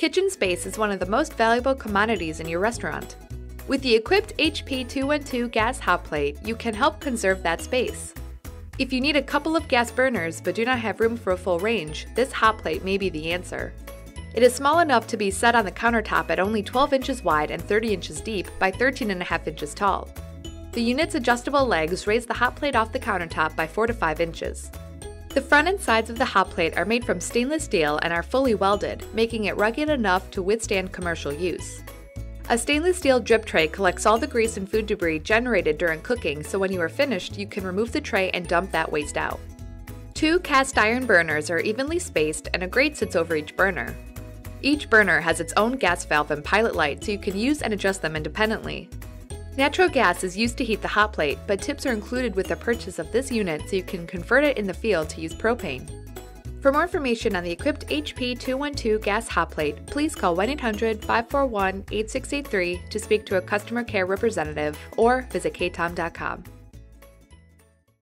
Kitchen space is one of the most valuable commodities in your restaurant. With the eQuipped HP 212 gas hot plate, you can help conserve that space. If you need a couple of gas burners but do not have room for a full range, this hot plate may be the answer. It is small enough to be set on the countertop at only 12 inches wide and 30 inches deep by 13.5 inches tall. The unit's adjustable legs raise the hot plate off the countertop by 4 to 5 inches. The front and sides of the hot plate are made from stainless steel and are fully welded, making it rugged enough to withstand commercial use. A stainless steel drip tray collects all the grease and food debris generated during cooking so when you are finished, you can remove the tray and dump that waste out. Two cast iron burners are evenly spaced and a grate sits over each burner. Each burner has its own gas valve and pilot light so you can use and adjust them independently. Natural gas is used to heat the hot plate, but tips are included with the purchase of this unit so you can convert it in the field to use propane. For more information on the eQuipped HP 212 gas hot plate, please call 1 800 541 8683 to speak to a customer care representative or visit katom.com.